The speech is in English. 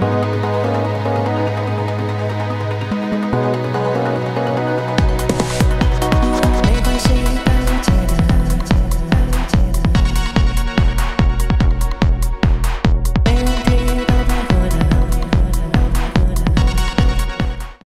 Música